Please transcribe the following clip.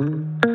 Mm-hmm.